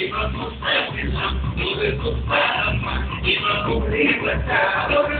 Give up on self, give up on power, give up on self,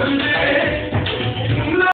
Good